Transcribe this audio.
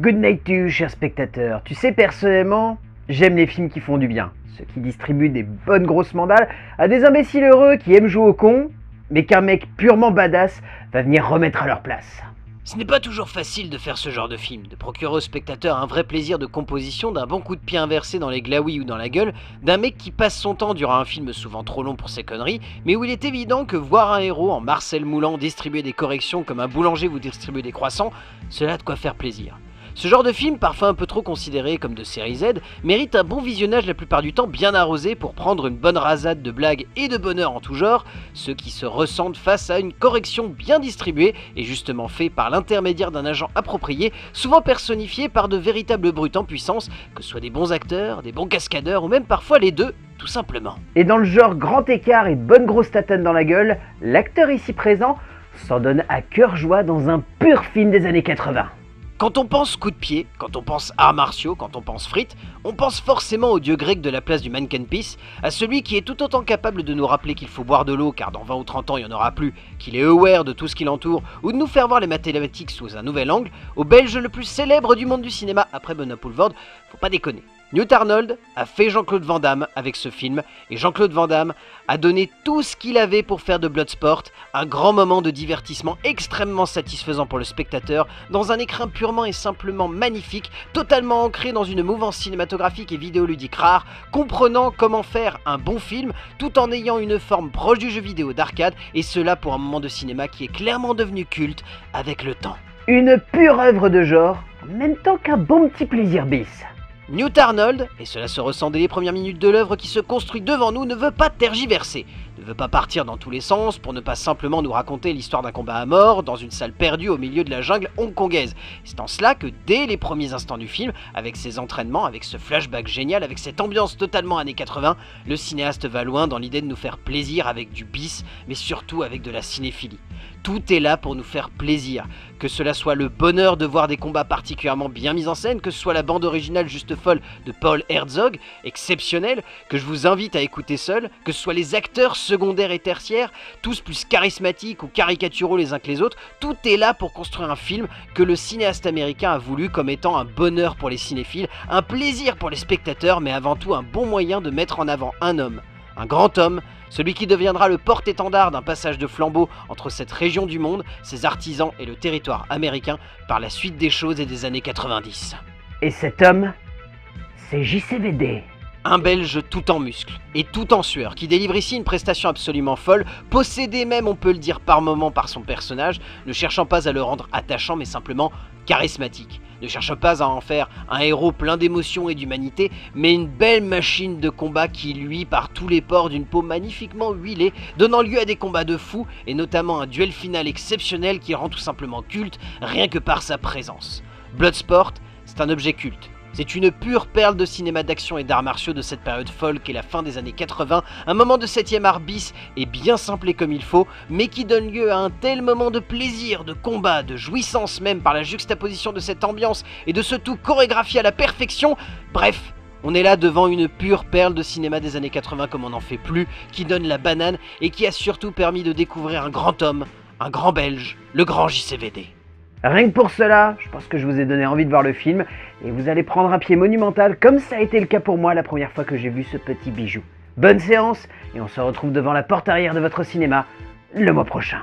Good night to you, cher spectateur. Tu sais, personnellement, j'aime les films qui font du bien. Ceux qui distribuent des bonnes grosses mandales à des imbéciles heureux qui aiment jouer au con, mais qu'un mec purement badass va venir remettre à leur place. Ce n'est pas toujours facile de faire ce genre de film, de procurer au spectateur un vrai plaisir de composition, d'un bon coup de pied inversé dans les glaouis ou dans la gueule, d'un mec qui passe son temps durant un film souvent trop long pour ses conneries, mais où il est évident que voir un héros en Marcel Moulant distribuer des corrections comme un boulanger vous distribue des croissants, cela a de quoi faire plaisir. Ce genre de film, parfois un peu trop considéré comme de série Z, mérite un bon visionnage la plupart du temps bien arrosé pour prendre une bonne rasade de blagues et de bonheur en tout genre, ceux qui se ressentent face à une correction bien distribuée et justement fait par l'intermédiaire d'un agent approprié, souvent personnifié par de véritables brutes en puissance, que ce soit des bons acteurs, des bons cascadeurs ou même parfois les deux, tout simplement. Et dans le genre grand écart et bonne grosse tatane dans la gueule, l'acteur ici présent s'en donne à cœur joie dans un pur film des années 80. Quand on pense coup de pied, quand on pense arts martiaux, quand on pense frites, on pense forcément au dieu grec de la place du Peace, à celui qui est tout autant capable de nous rappeler qu'il faut boire de l'eau car dans 20 ou 30 ans il n'y en aura plus, qu'il est aware de tout ce qui l'entoure, ou de nous faire voir les mathématiques sous un nouvel angle, au belge le plus célèbre du monde du cinéma après Bonaparte Vord, faut pas déconner. Newt Arnold a fait Jean-Claude Van Damme avec ce film, et Jean-Claude Van Damme a donné tout ce qu'il avait pour faire de Bloodsport un grand moment de divertissement extrêmement satisfaisant pour le spectateur, dans un écrin purement et simplement magnifique, totalement ancré dans une mouvance cinématographique et vidéoludique rare, comprenant comment faire un bon film tout en ayant une forme proche du jeu vidéo d'arcade, et cela pour un moment de cinéma qui est clairement devenu culte avec le temps. Une pure œuvre de genre, en même temps qu'un bon petit plaisir bis. Newt Arnold, et cela se ressent dès les premières minutes de l'œuvre qui se construit devant nous, ne veut pas tergiverser, ne veut pas partir dans tous les sens pour ne pas simplement nous raconter l'histoire d'un combat à mort dans une salle perdue au milieu de la jungle hongkongaise. C'est en cela que dès les premiers instants du film, avec ses entraînements, avec ce flashback génial, avec cette ambiance totalement années 80, le cinéaste va loin dans l'idée de nous faire plaisir avec du bis, mais surtout avec de la cinéphilie. Tout est là pour nous faire plaisir, que cela soit le bonheur de voir des combats particulièrement bien mis en scène, que ce soit la bande originale juste folle de Paul Herzog, exceptionnelle, que je vous invite à écouter seul, que ce soit les acteurs secondaires et tertiaires, tous plus charismatiques ou caricaturaux les uns que les autres, tout est là pour construire un film que le cinéaste américain a voulu comme étant un bonheur pour les cinéphiles, un plaisir pour les spectateurs, mais avant tout un bon moyen de mettre en avant un homme, un grand homme, celui qui deviendra le porte-étendard d'un passage de flambeau entre cette région du monde, ses artisans et le territoire américain par la suite des choses et des années 90. Et cet homme, c'est JCVD. Un Belge tout en muscles et tout en sueur, qui délivre ici une prestation absolument folle, possédé même, on peut le dire par moments, par son personnage, ne cherchant pas à le rendre attachant, mais simplement charismatique. Ne cherche pas à en faire un héros plein d'émotions et d'humanité, mais une belle machine de combat qui lui par tous les pores d'une peau magnifiquement huilée, donnant lieu à des combats de fous, et notamment un duel final exceptionnel qui rend tout simplement culte, rien que par sa présence. Bloodsport, c'est un objet culte. C'est une pure perle de cinéma d'action et d'arts martiaux de cette période folle qu'est la fin des années 80, un moment de 7ème art bis et bien simplé comme il faut, mais qui donne lieu à un tel moment de plaisir, de combat, de jouissance même par la juxtaposition de cette ambiance et de ce tout chorégraphié à la perfection. Bref, on est là devant une pure perle de cinéma des années 80 comme on n'en fait plus, qui donne la banane et qui a surtout permis de découvrir un grand homme, un grand belge, le grand JCVD. Rien que pour cela, je pense que je vous ai donné envie de voir le film et vous allez prendre un pied monumental comme ça a été le cas pour moi la première fois que j'ai vu ce petit bijou. Bonne séance et on se retrouve devant la porte arrière de votre cinéma le mois prochain.